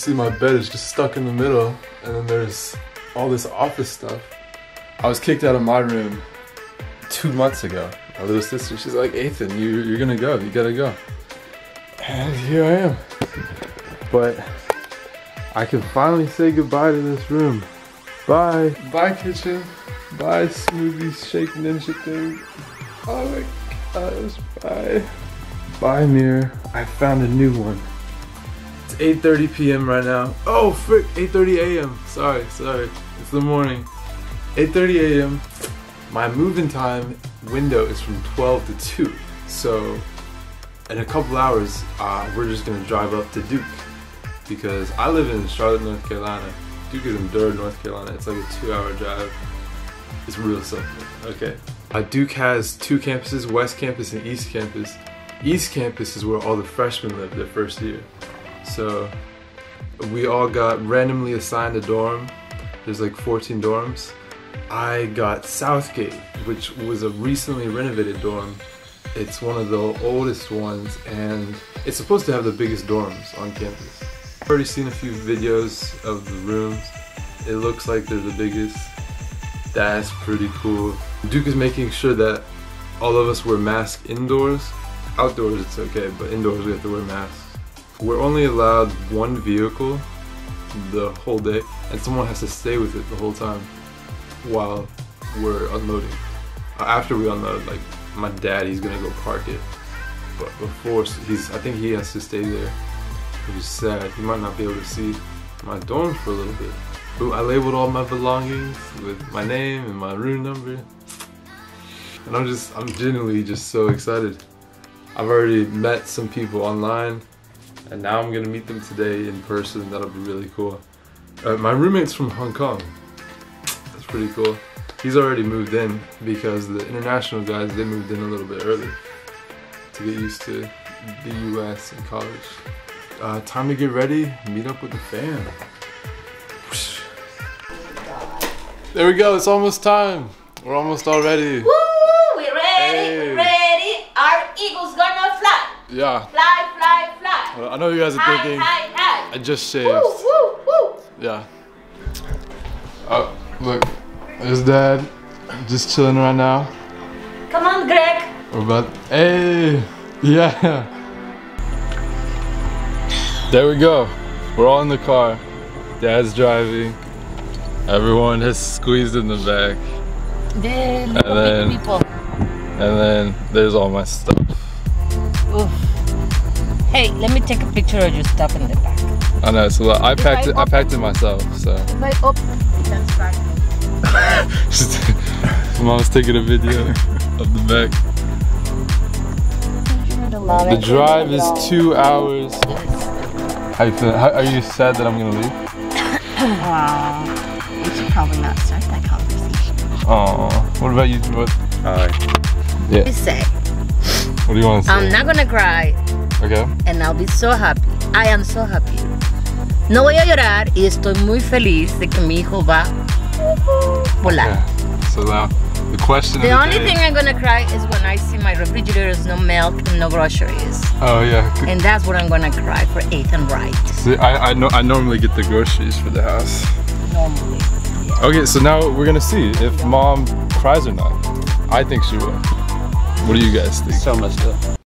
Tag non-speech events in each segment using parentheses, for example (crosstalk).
see my bed is just stuck in the middle, and then there's all this office stuff. I was kicked out of my room two months ago. My little sister, she's like, Athan, you, you're gonna go, you gotta go. And here I am. But I can finally say goodbye to this room. Bye. Bye, kitchen. Bye, smoothie shake ninja thing. Oh my gosh, bye. Bye, mirror. I found a new one. It's 8.30 p.m. right now. Oh, frick, 8.30 a.m. Sorry, sorry. It's the morning. 8.30 a.m. My move-in time window is from 12 to 2. So, in a couple hours, uh, we're just gonna drive up to Duke. Because I live in Charlotte, North Carolina. Duke is in Durham, North Carolina. It's like a two-hour drive. It's real simple, okay? Uh, Duke has two campuses, West Campus and East Campus. East Campus is where all the freshmen live their first year. So we all got randomly assigned a dorm. There's like 14 dorms. I got Southgate, which was a recently renovated dorm. It's one of the oldest ones and it's supposed to have the biggest dorms on campus. I've already seen a few videos of the rooms. It looks like they're the biggest. That's pretty cool. Duke is making sure that all of us wear masks indoors. Outdoors it's okay, but indoors we have to wear masks. We're only allowed one vehicle the whole day, and someone has to stay with it the whole time while we're unloading. Uh, after we unload, like my dad, he's gonna go park it, but before he's, I think he has to stay there, which is sad. He might not be able to see my dorm for a little bit. I labeled all my belongings with my name and my room number, and I'm just, I'm genuinely just so excited. I've already met some people online and now I'm gonna meet them today in person. That'll be really cool. Uh, my roommate's from Hong Kong. That's pretty cool. He's already moved in because the international guys, they moved in a little bit early to get used to the US and college. Uh, time to get ready, meet up with the fam. (sighs) There we go, it's almost time. We're almost all ready. Woo, we're ready, hey. we're ready. Our eagle's gonna fly. Yeah. Fly, fly, fly. Well, I know you guys are thinking, hi, hi. I just shaved. Woo, woo, woo. Yeah. Oh, look, there's dad, just chilling right now. Come on, Greg. We're about, hey, yeah. There we go. We're all in the car. Dad's driving. Everyone has squeezed in the back. Then, And then- people. And then there's all my stuff. Oof. Hey, let me take a picture of your stuff in the back. I know, so I packed I it, I packed it myself, so. If I open, that's back. (laughs) Mom's taking a video of the back. The drive is two hours. How you feeling? How, are you sad that I'm gonna leave? Wow. We should probably not start that conversation. Oh, what about you? What? Let me say, What do you want to say? I'm not gonna cry Okay. and I'll be so happy. I am so happy. No voy a llorar y estoy muy feliz de que mi hijo va a volar. Okay. So now the question. The of the only day- thing I'm gonna cry is when I see my refrigerators, no milk and no groceries. Oh yeah. And that's what I'm gonna cry for Athan Wright. See, I I know I normally get the groceries for the house. Normally. Okay, so now we're gonna see if mom cries or not. I think she will. What do you guys think? So much stuff.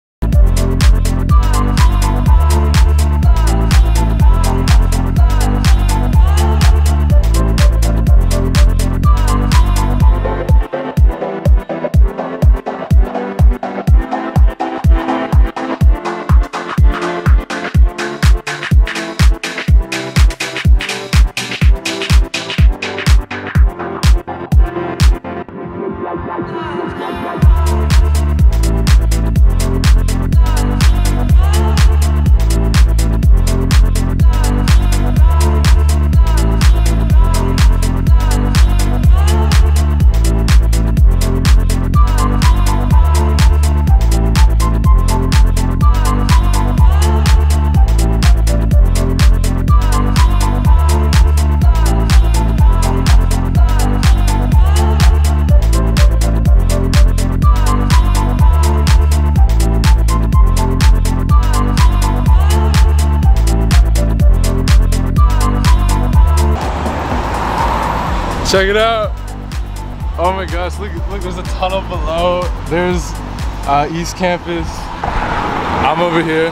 Check it out. Oh my gosh, look, look, there's a tunnel below. There's uh, East Campus. I'm over here.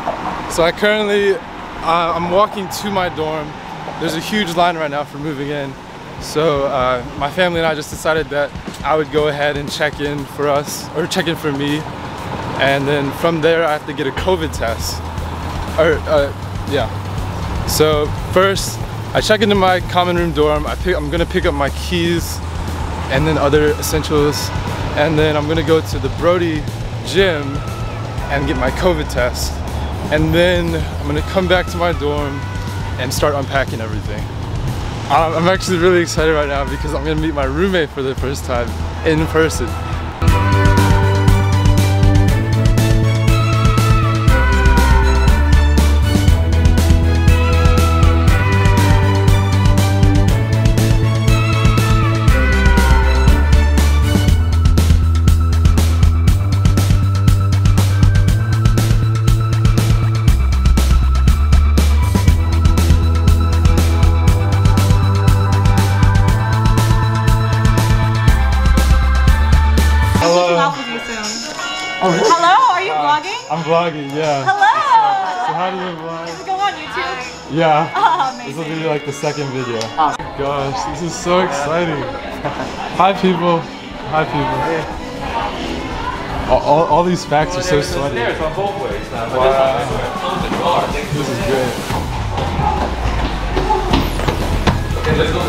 So I currently, uh, I'm walking to my dorm. There's a huge line right now for moving in. So uh, my family and I just decided that I would go ahead and check in for us, or check in for me. And then from there, I have to get a COVID test. Or, uh, yeah. So first, I check into my common room dorm. I pick, I'm gonna pick up my keys and then other essentials. And then I'm gonna go to the Brodie gym and get my COVID test. And then I'm gonna come back to my dorm and start unpacking everything. I'm I'm actually really excited right now because I'm gonna meet my roommate for the first time in person. I'm vlogging, yeah. Hello. So how do you vlog? Does it go on YouTube? Yeah. Oh, This will be like the second video. Oh gosh, this is so exciting. Hi people. Hi people. All, all, all these facts are so sweaty. on both ways now. But Wow. this one, close the door. I think This is great. Okay, let's go.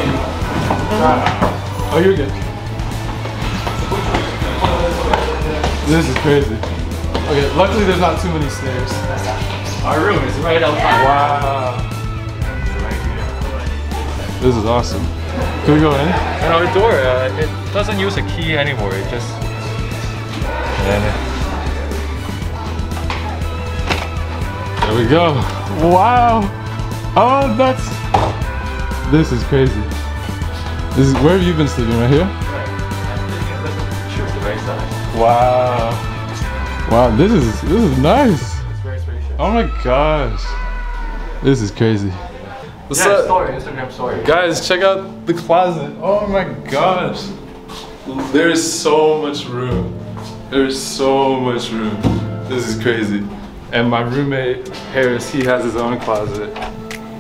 Oh, you're good. This is crazy. Okay, luckily there's not too many stairs. Our room is right outside. Wow. This is awesome. Can we go in? And our door, uh, it doesn't use a key anymore. It just. There we go. Wow. Oh, that's. This is crazy. This is where have you been sleeping? Right here? let's choose the right side. Wow. Wow. This is this is nice. It's very spacious. Oh my gosh. This is crazy. What's yeah, up? story, Instagram story. Guys, check out the closet. Oh my gosh. There is so much room. There is so much room. This is crazy. And my roommate, Harris, he has his own closet.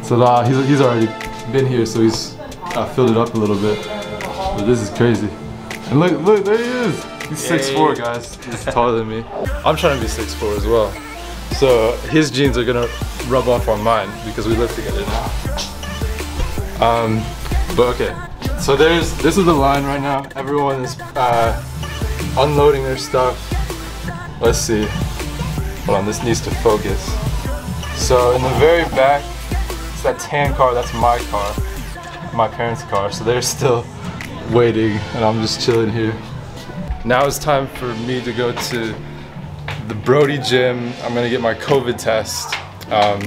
So uh, he's, he's already been here, so he's uh, filled it up a little bit. But this is crazy. And look, look, there he is. He's 6'4", guys. He's taller than me. I'm trying to be 6'4", as well. So his jeans are gonna rub off on mine because we live together now. Um, but okay. So there's this is the line right now. Everyone is uh, unloading their stuff. Let's see. Hold on, this needs to focus. So in the very back, it's that tan car. That's my car, my parents' car. So they're still (laughs) waiting, and I'm just chilling here. Now it's time for me to go to the Brodie gym. I'm gonna get my COVID test. Um,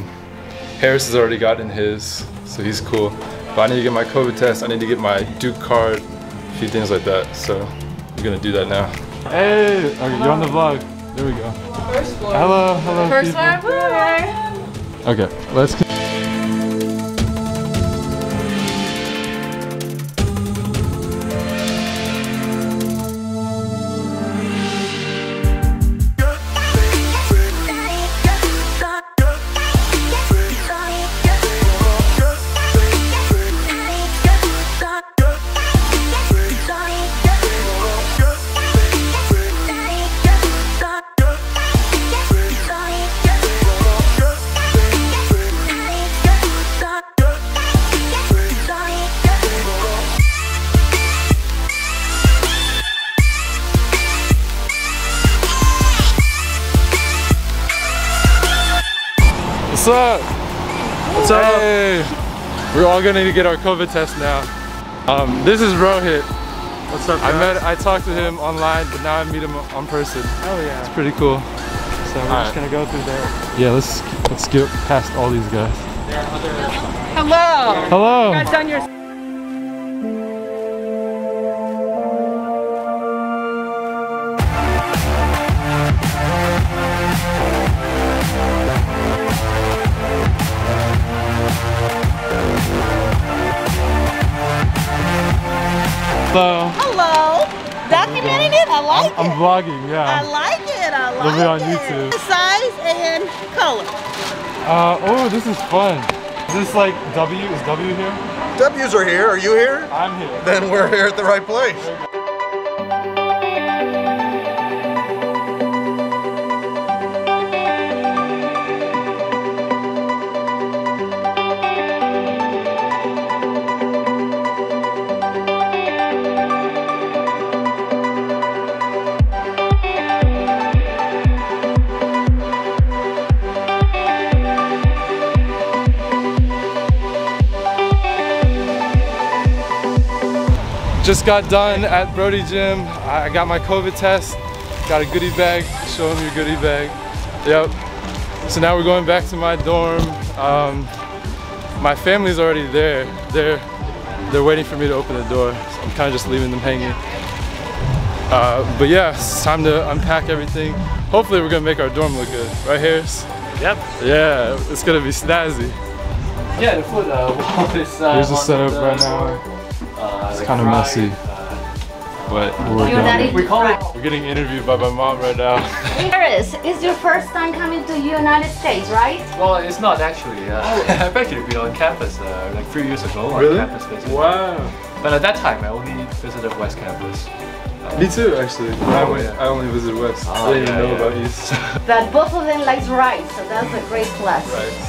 Harris has already gotten his, so he's cool. But I need to get my COVID test. I need to get my Duke card, a few things like that. So we're gonna do that now. Hey, okay, you're on the vlog. There we go. First floor. Hello, hello. First people. floor. Hi. Okay, let's. What's up? What's up? Hey. We're all gonna need to get our COVID test now. Um, this is Rohit. What's up, I met, I talked to him online, but now I meet him on person. Oh yeah. It's pretty cool. So we're Alright. just gonna go through there. Yeah, let's let's get past all these guys. Hello. Hello. Guys, done your. So Hello. Documenting it. I like I'm it. vlogging, yeah. I like it. I like Little bit on it. YouTube. Size and color. Uh, oh, this is fun. Is this like W? Is W here? W's are here. Are you here? I'm here. Then we're here at the right place. Just got done at Brodie Gym. I got my COVID test. Got a goodie bag. Show them your goodie bag. Yep. So now we're going back to my dorm. Um, my family's already there. They're they're waiting for me to open the door. So I'm kind of just leaving them hanging. Uh, but yeah, it's time to unpack everything. Hopefully we're gonna make our dorm look good. Right, Harris? Yep. Yeah, it's gonna be snazzy. Yeah, the food uh, (laughs) wall is. Uh, Here's the setup the right now. Uh, It's kind of messy, uh, but we're Your daddy going. we call it. We're getting interviewed by my mom right now. (laughs) Paris, it's your first time coming to the United States, right? Well, it's not actually. Uh, I've actually been on campus uh, like three years ago. on Really? Campus visit. Wow. But at that time, I only visited West Campus. Me too, actually. I Oh, only, yeah. I only visited West. Oh, I didn't yeah, even know yeah. about East. (laughs) But both of them likes rice, so that's a great plus.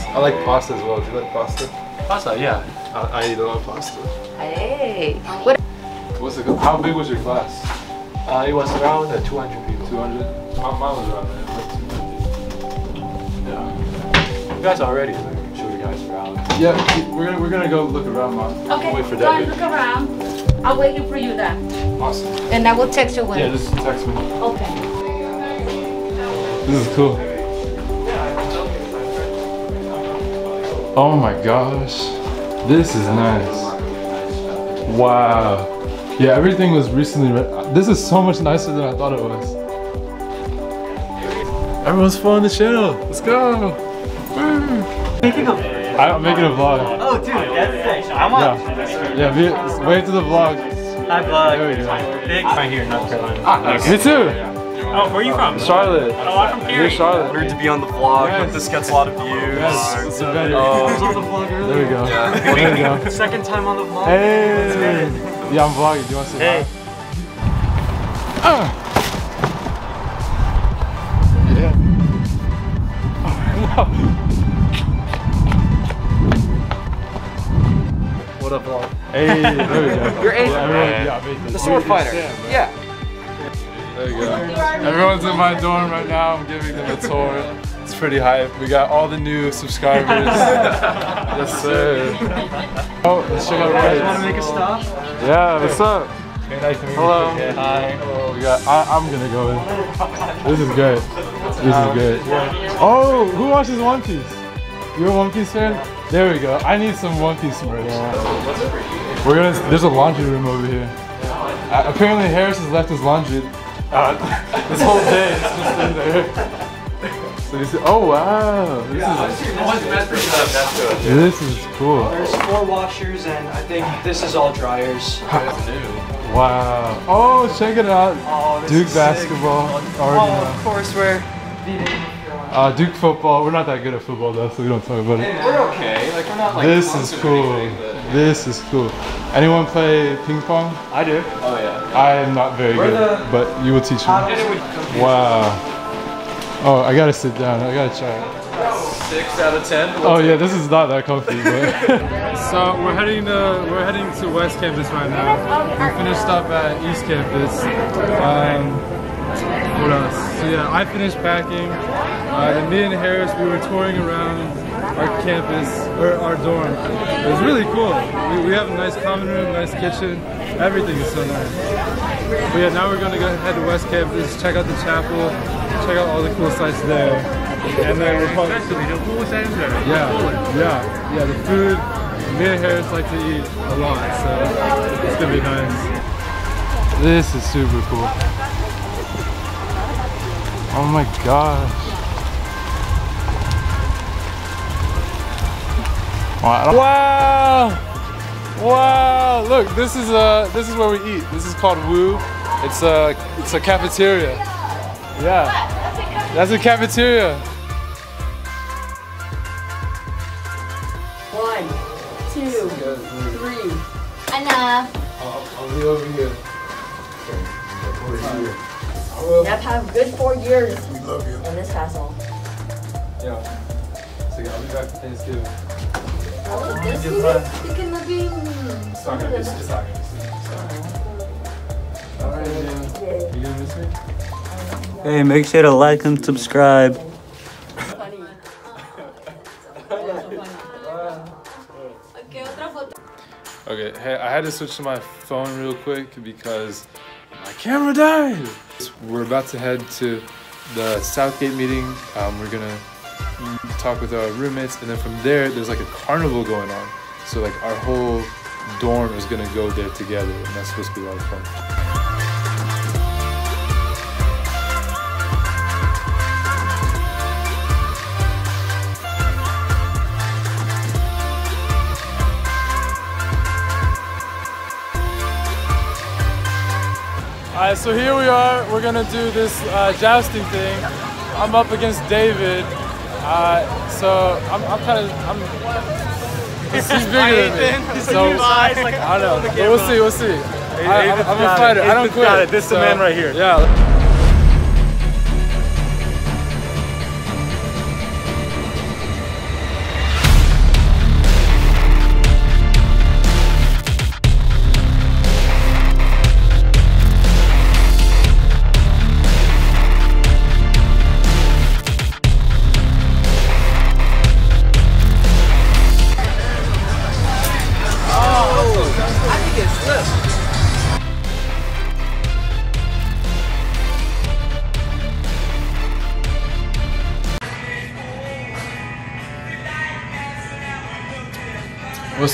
I like pasta as well. Do you like pasta? Pasta, yeah. I, I eat a lot of pasta. Hey. What What's it? How big was your class? Uh, it was around uh, 200 people. 200. My mom was around there. Like Yeah. You guys are ready. so I can show you guys around. Yeah, we're gonna we're gonna go look around, mom. Okay, Wait for go and David. look around. I'll wait here for you then. Awesome. And I will text you when. Yeah, just text me. Okay. This is cool. Oh my gosh. This is nice. Wow. Yeah, everything was recently. Re- this is so much nicer than I thought it was. Everyone's following the channel. Let's go. Woo. I'm making a vlog. Oh, dude, that's sick. I want. Yeah, yeah. Be, wait to the vlog. Hi, vlog. There we go. Big. Right here in North Carolina. Ah, Me too. Oh, where are you from? Charlotte. Oh, I'm from You're Cary. Charlotte. Honored to be on the vlog. Yes. Hope this gets a lot of views. Yes, it's a better. Was on the vlog earlier. There we go. There we go. (laughs) Second time on the vlog. Hey! Yeah, I'm vlogging. Do you want to say Hey. hi? Ah. Yeah. (laughs) What up, vlog? Hey, there we go. (laughs) You're Asian. Yeah, everyone, yeah, The sword fighter. Sam. Yeah. There you go. Everyone's in my dorm right now. I'm giving them a tour. It's pretty hype. We got all the new subscribers. (laughs) yes, sir. Oh, let's check out Want to make a stop? Yeah, what's up? Very nice to meet Hello. you. Yeah, hi. We got. I, I'm gonna go in. This is good. This is great. Oh, who watches One Piece? You're a One Piece fan? There we go. I need some One Piece merch. We're gonna. There's a laundry room over here. Uh, apparently Harris has left his laundry. Uh, (laughs) this whole day it's just in there. So you see, oh wow, this is this is cool. There's four washers, and I think this is all dryers. Wow. Oh, check it out. Oh, this Duke is sick. basketball. Already Oh, of course we're Uh, Duke football. We're not that good at football though, so we don't talk about it. We're okay. Like, we're not like. This is cool. This is cool. Anyone play ping pong? I do. Oh, yeah. I am not very We're good, the- but you will teach me. Wow. Oh, I gotta sit down. I gotta try it. Six out of ten. Oh yeah, this is not that comfy. But (laughs) so we're heading to we're heading to West Campus right now. We finished up at East Campus. Um, what else? So yeah, I finished packing. Uh, and me and Harris, we were touring around our campus or our dorm. It was really cool. We, we have a nice common room, nice kitchen. Everything is so nice. But yeah, now we're gonna go head to West Campus, check out the chapel, check out all the cool sites there, and then we'll probably yeah, yeah, yeah. The food, me and Harris like to eat a lot, so it's gonna be nice. This is super cool. Oh my gosh. Wow! Wow! Look, this is uh, this is where we eat. This is called Woo. It's a, it's a cafeteria. Yeah, that's a cafeteria. One, two, three. Enough. I'll be over here. Okay. You have to have good four years in this castle. Yeah. So yeah, I'll be back for Thanksgiving. Oh, this week? You can maybe. It's not gonna be. It's not gonna be. Oh. Alright, man. You gonna miss me? Hey, make sure to like and subscribe. Okay, hey, I had to switch to my phone real quick because my camera died. We're about to head to the Southgate meeting. Um, we're gonna talk with our roommates, and then from there, there's like a carnival going on. So like our whole dorm is gonna go there together, and that's supposed to be a lot of fun. Alright, so here we are. We're gonna do this uh, jousting thing. I'm up against David. Uh, so I'm, I'm kind of I'm. He's, (laughs) bigger than me. So I don't know. But we'll see. We'll see. I, am a fighter. I don't quit. got it. This is the man right here. Yeah.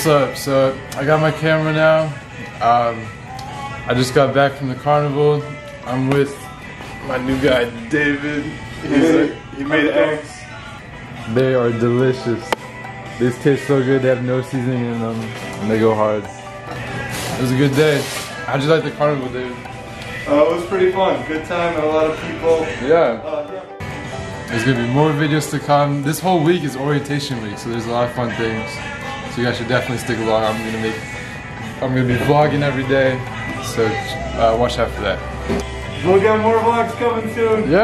What's up? So I got my camera now. Um, I just got back from the carnival. I'm with my new guy David. He's He made eggs. They are delicious. These taste so good. They have no seasoning in them, and they go hard. It was a good day. How'd you like the carnival, David? Uh, it was pretty fun. Good time and a lot of people. Yeah. Uh, yeah. There's gonna be more videos to come. This whole week is orientation week, so there's a lot of fun things. So you guys should definitely stick along. I'm gonna make, I'm gonna be vlogging every day. So uh, watch out for that. We'll get more vlogs coming soon. Yeah.